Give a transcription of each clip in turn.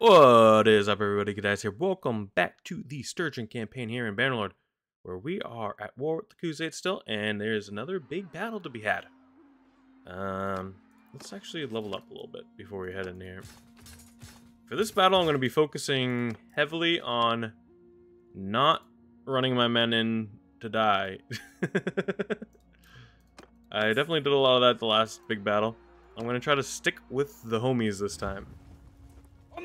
What is up, everybody? Good guys here. Welcome back to the Sturgian campaign here in Bannerlord, where we are at war with the Khuzait still, and there's another big battle to be had. Um, let's actually level up a little bit before we head in here. For this battle, I'm going to be focusing heavily on not running my men in to die. I definitely did a lot of that the last big battle. I'm going to try to stick with the homies this time.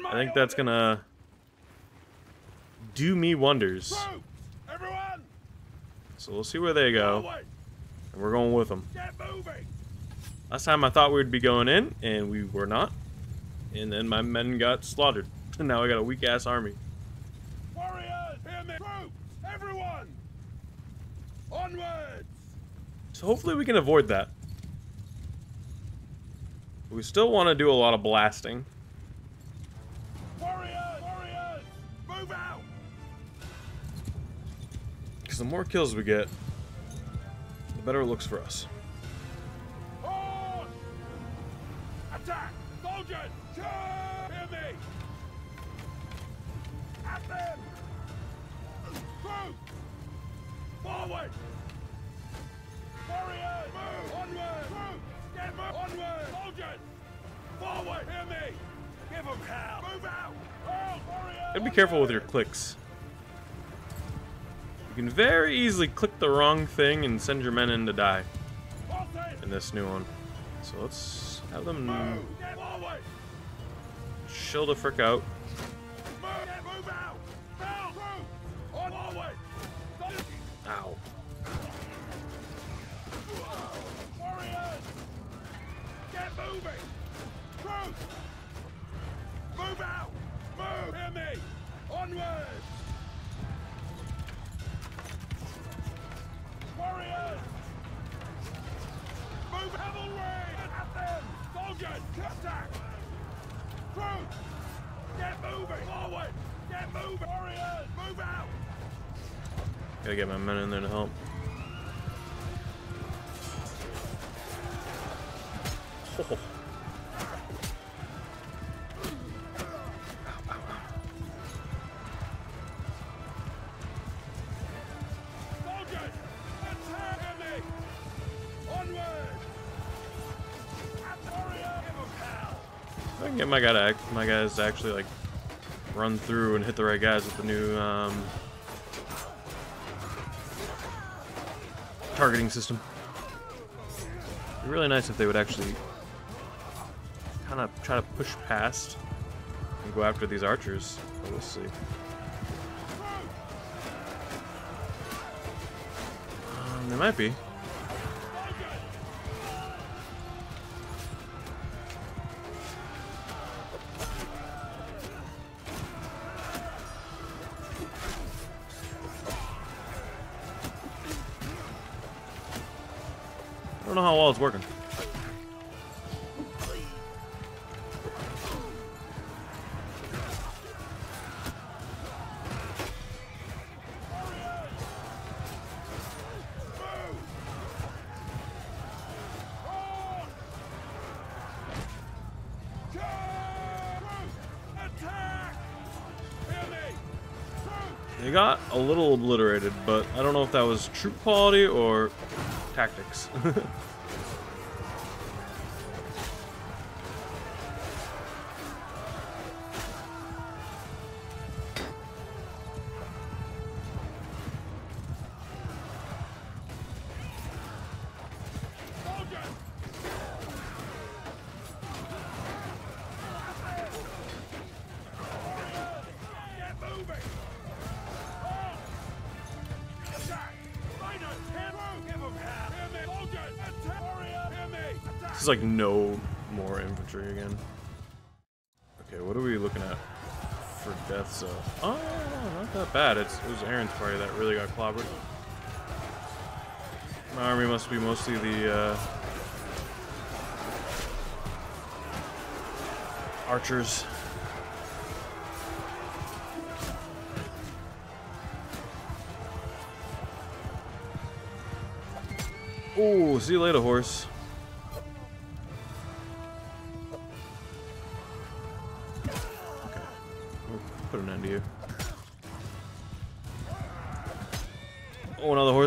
I think that's gonna do me wonders. So we'll see where they go, and we're going with them. Last time I thought we'd be going in, and we were not. And then my men got slaughtered. And now I got a weak ass army. Warriors, hear me. Troops, everyone, onwards. So hopefully we can avoid that. We still want to do a lot of blasting. Because the more kills we get, the better it looks for us. Attack, soldiers. Hear me. At them. Troops, forward. Warriors, move. Onward. Troops, get move. Onward. Soldiers, forward. Hear me. Give them hell. Move out. All warriors. And be careful with your clicks. You can very easily click the wrong thing and send your men in to die in this new one. So let's have them chill the frick out. Ow. Move out! Move! Hear me! Onwards! Warriors! Move! At them! Soldiers! Attack! Troops! Get moving! Forward! Get moving! Warriors! Move out! Gotta get my men in there to help. My guy my guys actually like run through and hit the right guys with the new um, targeting system. It'd be really nice if they would actually kind of try to push past and go after these archers. But we'll see. Um, they might be. Don't know how well it's working. They got a little obliterated, but I don't know if that was troop quality or tactics. is like no more infantry again. Okay, what are we looking at for deaths of? Oh, not that bad. It's, it was Aaron's party that really got clobbered. My army must be mostly the uh, archers. Oh, see you later, horse.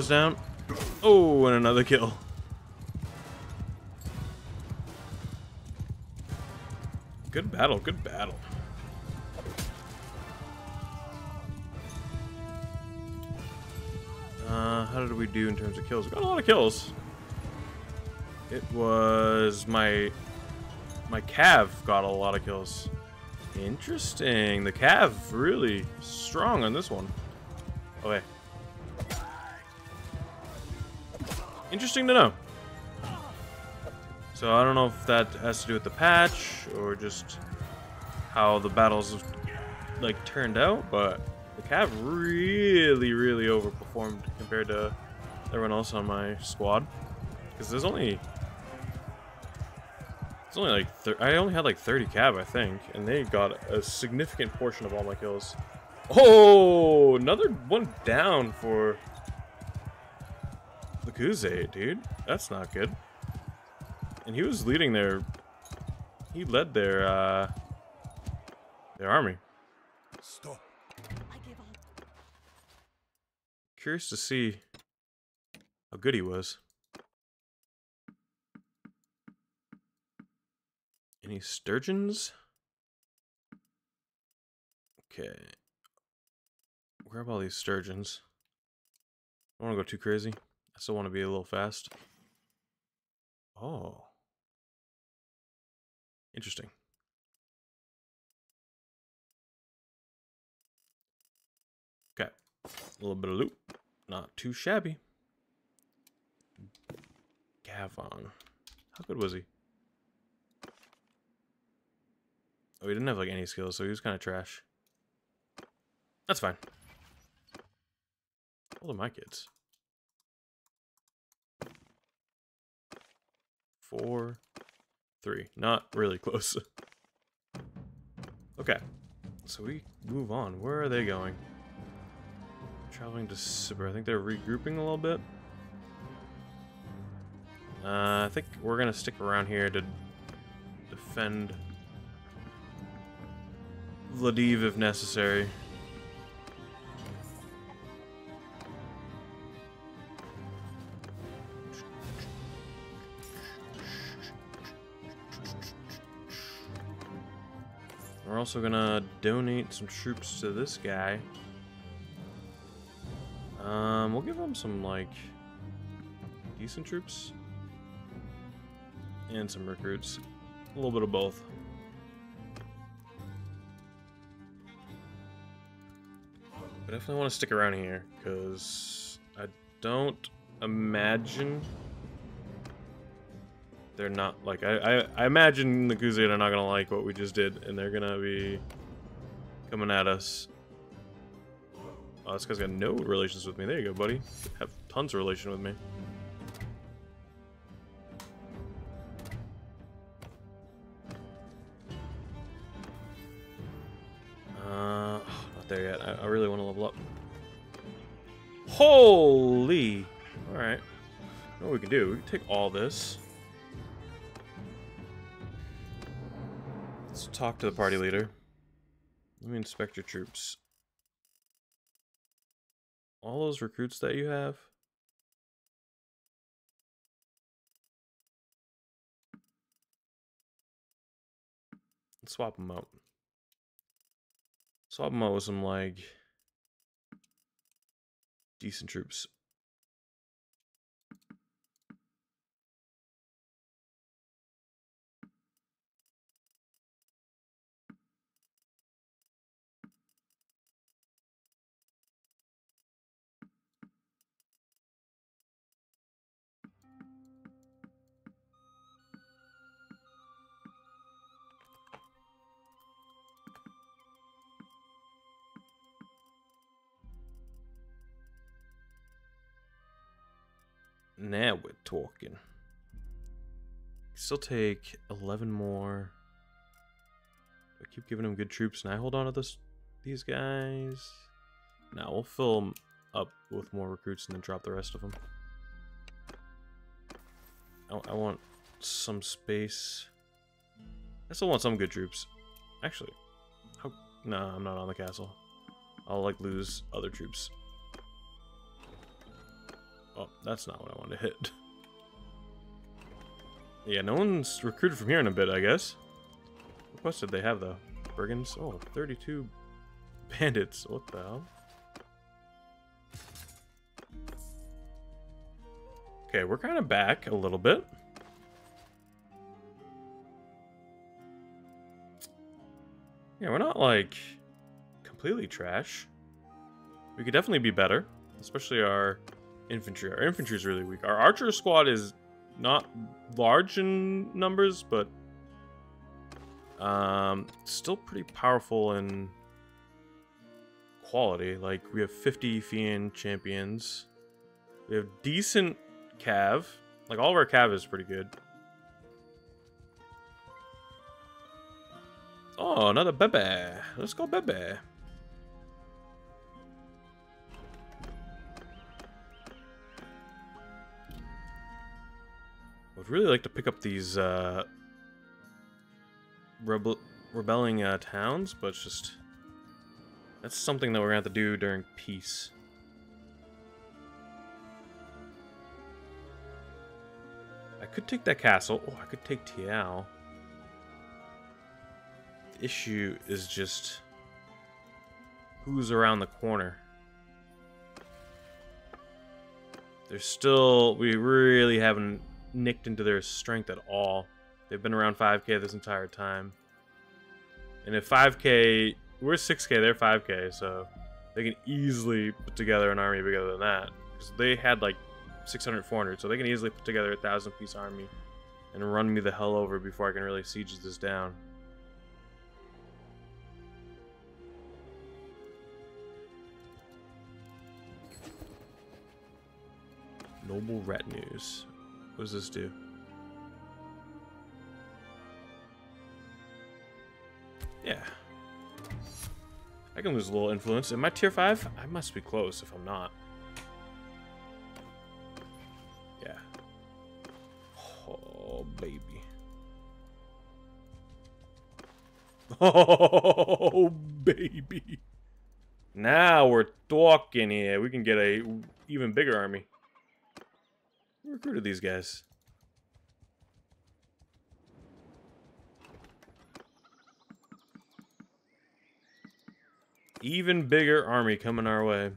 Down. Oh, and another kill. Good battle, good battle. Uh, how did we do in terms of kills? We got a lot of kills. It was my my Cav got a lot of kills. Interesting. The Cav really strong on this one. Okay. Interesting to know. So I don't know if that has to do with the patch or just how the battles like turned out, but the Cav really, really overperformed compared to everyone else on my squad. Because there's only it's only like I only had like 30 Cav, I think, and they got a significant portion of all my kills. Oh, another one down for Kuze, dude. That's not good. And he was leading their... He led their, uh... Their army. Stop. I give up. Curious to see how good he was. Any Sturgians? Okay. Grab all these Sturgians. I don't want to go too crazy. I still want to be a little fast. Oh. Interesting. Okay. A little bit of loot. Not too shabby. Gavon. How good was he? Oh, he didn't have like any skills, so he was kind of trash. That's fine. All of my kids. Four, three. Not really close. okay. So we move on. Where are they going? Traveling to Sibir. I think they're regrouping a little bit. Uh, I think we're gonna stick around here to defend Vladiv if necessary. We're also gonna donate some troops to this guy. Um, we'll give him some, like, decent troops. And some recruits. A little bit of both. I definitely want to stick around here, because I don't imagine they're not like I, I, I imagine the Khuzait are not gonna like what we just did, and they're gonna be coming at us. Oh, this guy's got no relations with me. There you go, buddy. Have tons of relation with me. Uh, not there yet. I, I really want to level up. Holy! Alright. What we can do, we can take all this. Talk to the party leader. Let me inspect your troops. All those recruits that you have. Let's swap them out. Swap them out with some, like, decent troops. Now we're talking. Still take 11 more. I keep giving them good troops and I hold on to this, these guys. Now we'll fill them up with more recruits and then drop the rest of them. I, I want some space. I still want some good troops. Actually, how No, I'm not on the castle. I'll like lose other troops. Oh, that's not what I wanted to hit. Yeah, no one's recruited from here in a bit, I guess. What quest did they have, though? Brigands? Oh, 32 bandits. What the hell? Okay, we're kind of back a little bit. Yeah, we're not, like, completely trash. We could definitely be better, especially our infantry. Our infantry is really weak. Our archer squad is not large in numbers, but um, still pretty powerful in quality. Like, we have 50 Fian champions. We have decent Cav. Like, all of our Cav is pretty good. Oh, another Bebe. Let's go Bebe. Really like to pick up these uh, rebel rebelling uh, towns, but it's just that's something that we're gonna have to do during peace. I could take that castle. Oh, I could take Tyal. The issue is just who's around the corner. There's still we really haven't nicked into their strength at all. They've been around 5k this entire time. And if 5k, we're 6k, they're 5k, so they can easily put together an army bigger than that. Because they had like 600, 400, so they can easily put together a thousand piece army and run me the hell over before I can really siege this down. Noble retinues. What does this do? Yeah. I can lose a little influence. Am I tier 5? I must be close if I'm not. Yeah. Oh, baby. Oh, baby. Now we're talking here. We can get a even bigger army. Recruited these guys? Even bigger army coming our way.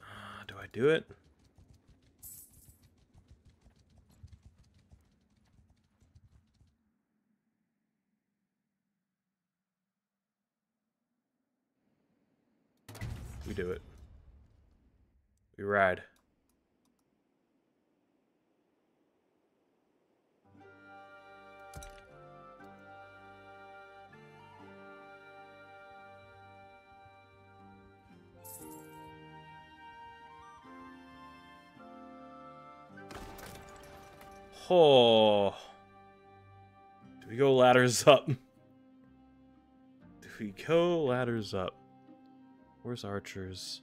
Uh, do I do it? We do it. We ride. Oh. Do we go ladders up? Do we go ladders up? Where's archers?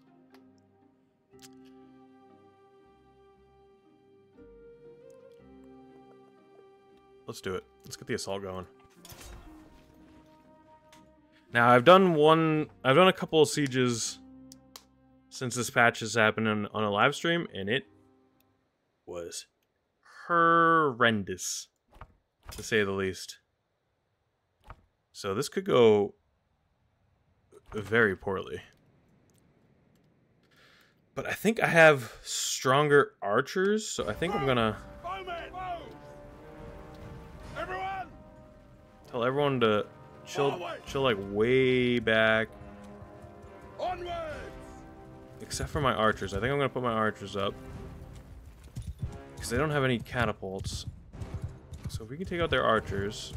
Let's do it. Let's get the assault going. Now, I've done one... I've done a couple of sieges since this patch has happened on, on a live stream, and it was horrendous, to say the least. So this could go very poorly. But I think I have stronger archers, so I think I'm gonna Everyone! tell everyone to chill, chill like way back, Onwards! except for my archers. I think I'm gonna put my archers up. Because they don't have any catapults. So if we can take out their archers.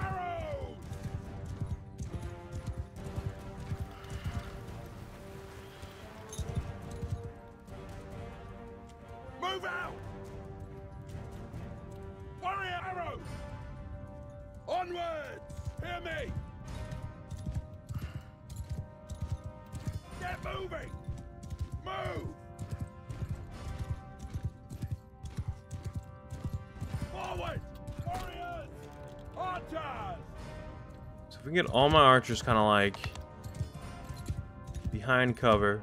Arrows! Move out! Warrior arrows! Onwards! Hear me! Get moving! Move! If we can get all my archers kind of like behind cover,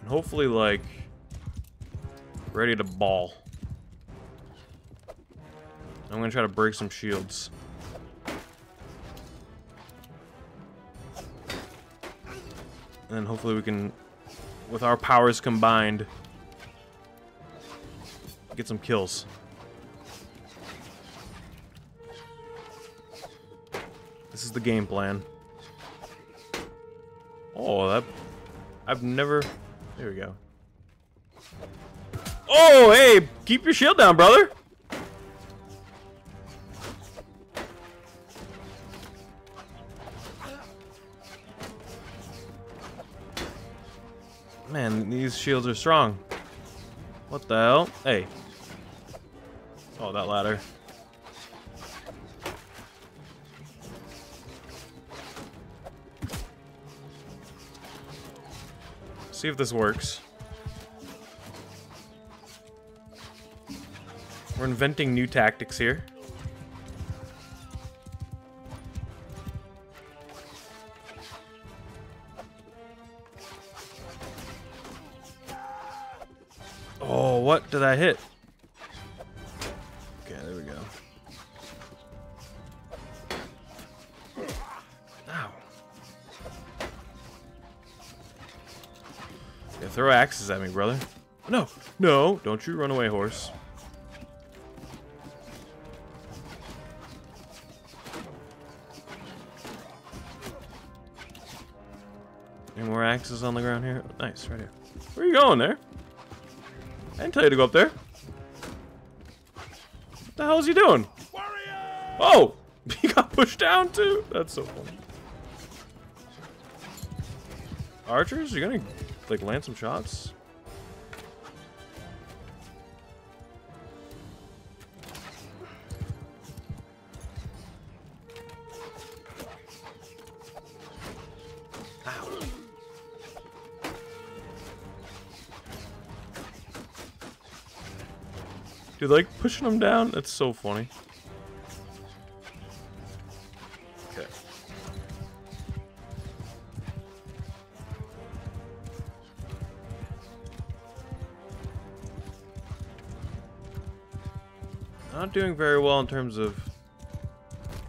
and hopefully like ready to ball. I'm gonna try to break some shields. And hopefully we can, with our powers combined, get some kills. This is the game plan. Oh, that... I've never... There we go. Oh, hey! Keep your shield down, brother! Man, these shields are strong. What the hell? Hey. Oh, that ladder. See if this works. We're inventing new tactics here. Oh, what did I hit? Throw axes at me, brother. No, no, don't you run away, horse. Any more axes on the ground here? Nice, right here. Where are you going there? I didn't tell you to go up there. What the hell is he doing? Warrior! Oh! He got pushed down too? That's so funny. Archers, you're gonna like land some shots? Dude, like pushing them down, that's so funny. Not doing very well in terms of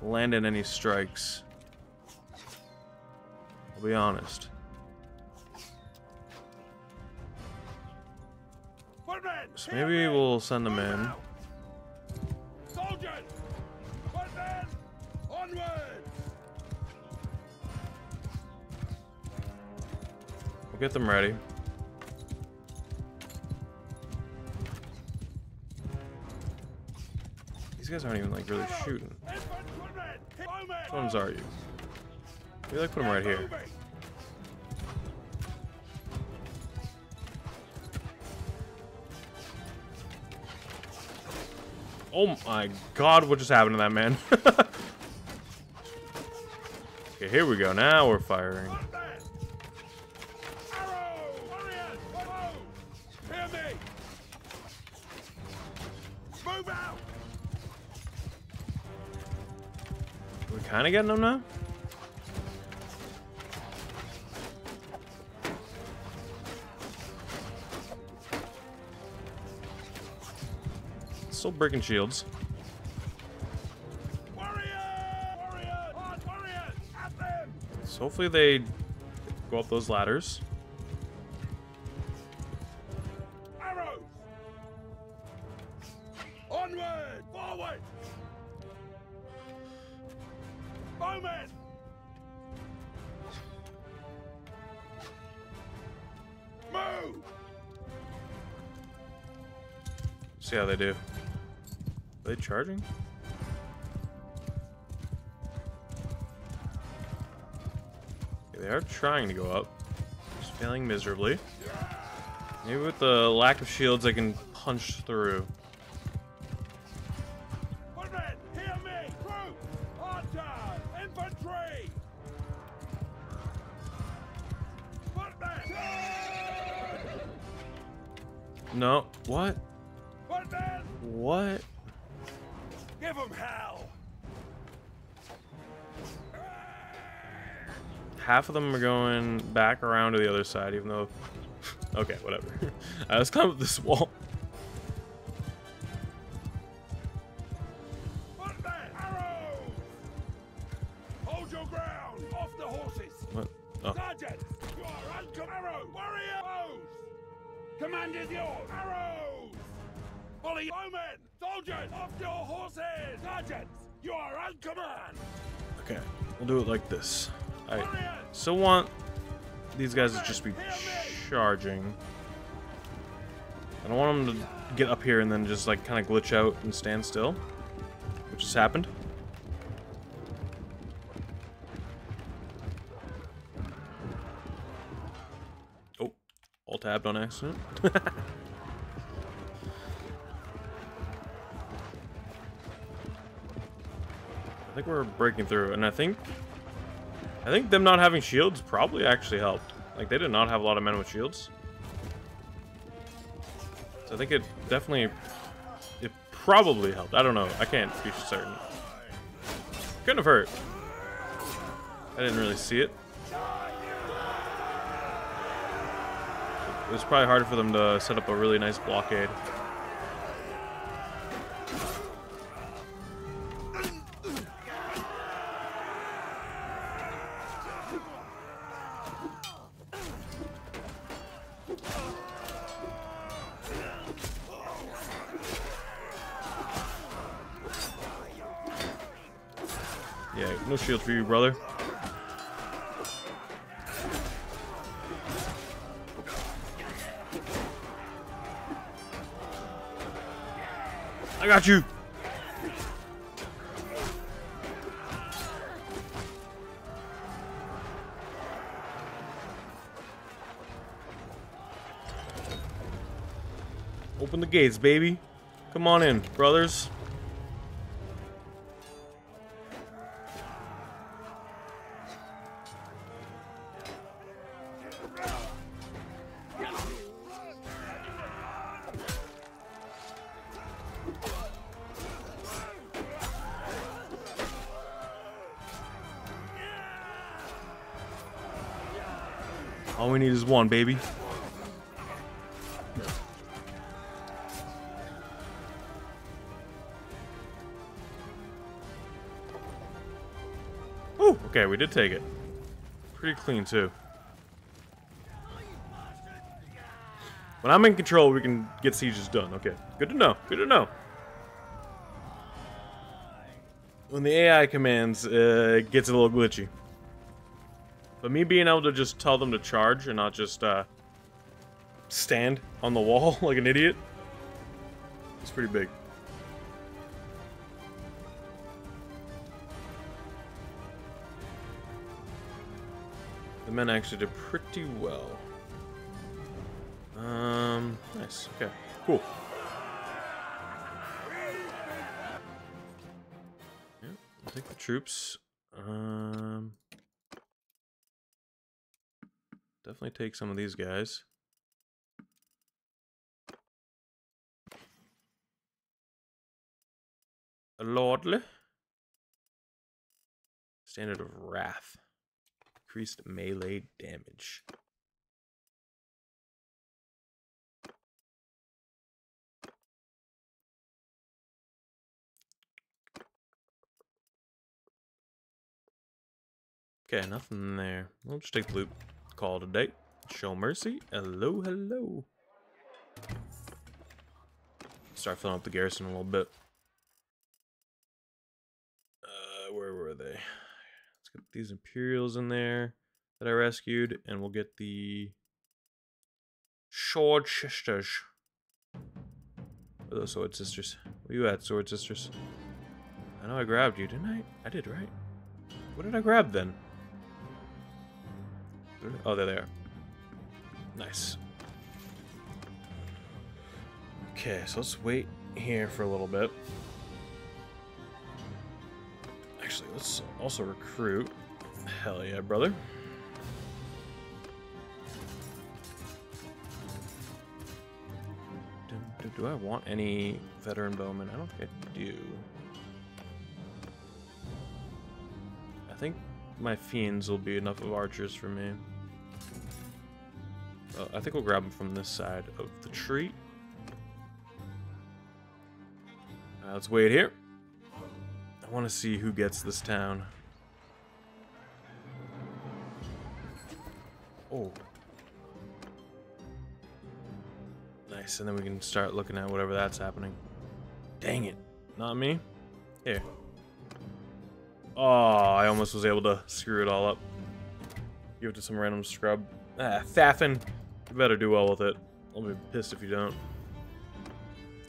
landing any strikes. I'll be honest. So maybe we'll send them in. out! Soldiers! Footmen! Onward! We'll get them ready. Guys aren't even like really shooting. Which ones are you? Maybe like put them right here. Oh my god, what just happened to that man? okay, here we go. Now we're firing. Move out! Kind of getting them now? Still breaking shields. Warrior! Warrior! On, warriors! So hopefully they go up those ladders. Charging? Okay, they are trying to go up. Just failing miserably. Maybe with the lack of shields I can punch through. Half of them are going back around to the other side, even though... okay, whatever. I let's climb up this wall. What the arrows! Hold your ground! Off the horses! What? Oh, Sergeant, you are uncom- arrow! Warrior! Bows! Command is yours! Arrows! Volley! Bowmen! Soldiers! Off your horses! Sergeant, you are on command! okay. We'll do it like this. I still want these guys to just be charging. I don't want them to get up here and then just like kind of glitch out and stand still, which has happened. Oh, all tabbed on accident. I think we're breaking through, and I think I think them not having shields probably actually helped. Like, they did not have a lot of men with shields. So I think it definitely... It probably helped. I don't know. I can't be certain. Couldn't have hurt. I didn't really see it. It was probably harder for them to set up a really nice blockade. Shield for you, brother. I got you. Open the gates, baby. Come on in, brothers. Need baby. Ooh, okay, we did take it. Pretty clean, too. When I'm in control, we can get sieges done. Okay, good to know. Good to know. When the AI commands, uh, it gets a little glitchy. But me being able to just tell them to charge and not just uh, stand on the wall like an idiot, it's pretty big. The men actually did pretty well. Um, nice. Okay, cool. Yeah, I'll take the troops. Um, definitely take some of these guys. A Lordly. Standard of Wrath. Increased melee damage. Okay, nothing there. We'll just take the loot. Call today. Show mercy. Hello, hello. Start filling up the garrison a little bit. Uh, where were they? Let's get these Imperials in there that I rescued, and we'll get the Sword Sisters. Where those Sword Sisters? Where you at, Sword Sisters? I know I grabbed you, didn't I? I did, right? What did I grab then? Oh, there they are. Nice. Okay, so let's wait here for a little bit. Actually, let's also recruit. Hell yeah, brother. Do, do, do I want any veteran bowmen? I don't think I do. I think my Fians will be enough of archers for me. Uh, I think we'll grab them from this side of the tree. Uh, let's wait here. I want to see who gets this town. Oh. Nice, and then we can start looking at whatever that's happening. Dang it. Not me? Here. Oh, I almost was able to screw it all up. Give it to some random scrub. Ah, Faffin. You better do well with it. I'll be pissed if you don't.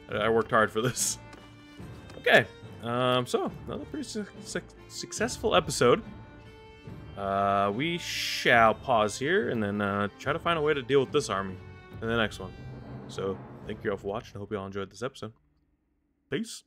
I, worked hard for this. Okay. Um, so, another pretty su su successful episode. Uh, we shall pause here and then uh, try to find a way to deal with this army in the next one. So, thank you all for watching. I hope you all enjoyed this episode. Peace.